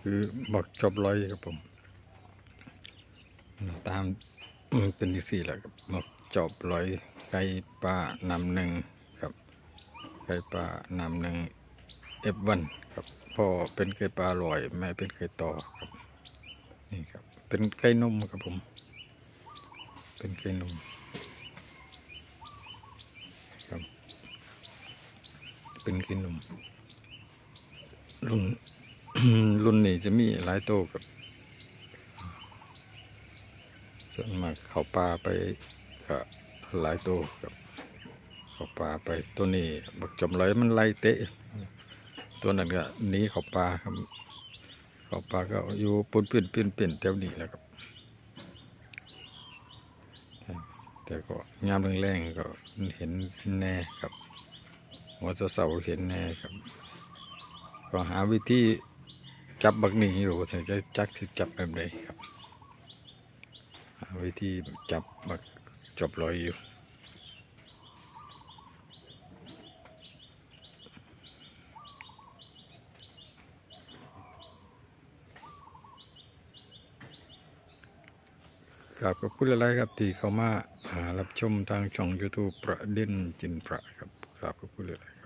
คือบักจอบร้อยครับผม ตามเป็นที่สี่แหละครับบักจอบร้อยไก่ป่านำหนึ่งครับไก่ป่านำหนึ่งเอฟวันครับพ่อเป็นไก่ปลาลอยแม่เป็นไก่ต่อครับนี่ครับ เป็นไก่นมครับผม เป็นไก่นมครับ เป็นไก่นมรุ่น รุ่นนี้จะมีหลายโตวกับส่วนมากเขาปลาไปก็หลายโตวกับเขาปลาไปตัวนี้บักจมร้อยมันไล่เตะ ตัวนั้นก็หนีเขาปลาครับเขาปลาก็อยู่ปนเปลี่ยนเปลี่ยนเปลี่ยนแถวนี้แหละครับแต่ก็ยามแรงๆก็เห็นแน่ครับหัวจะเสาเห็นแน่ครับ ก็หาวิธี จับบักหนีอยู่ถึงจะจักจับแบบใดครับวิธีจับบักจบลอยอยู่ครับก็พูดอะไรครับที่เขามาหารับชมทางช่อง YouTube ประเด็นจินประครับครับก็พูดอะไร